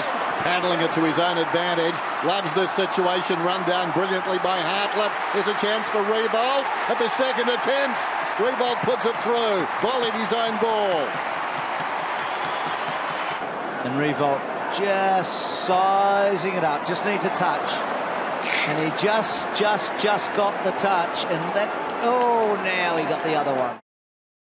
pass, paddling it to his own advantage. Loves this situation, run down brilliantly by Hartlett. There's a chance for Riewoldt at the second attempt. Riewoldt puts it through, volleyed his own ball. And Riewoldt just sizing it up, just needs a touch. And he just, just, just got the touch. And that, oh, now he got the other one.